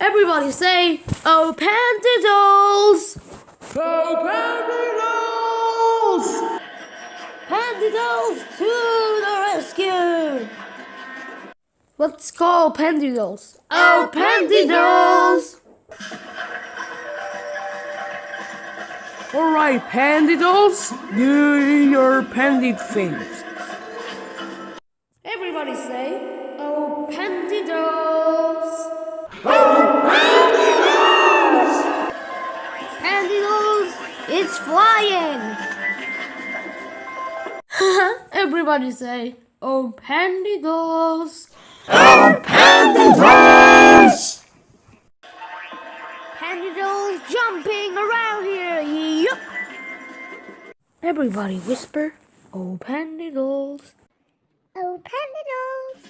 Everybody say, oh, panty dolls! Oh, panty dolls! Panty dolls to the rescue! Let's call dolls. Oh, panty dolls! Alright, panty dolls, do your panty things. Everybody say, oh, panty Panty dolls, it's flying! Everybody say, oh, panty oh, dolls! Panty dolls jumping around here, yup! Everybody whisper, oh, panty! Oh, panty dolls.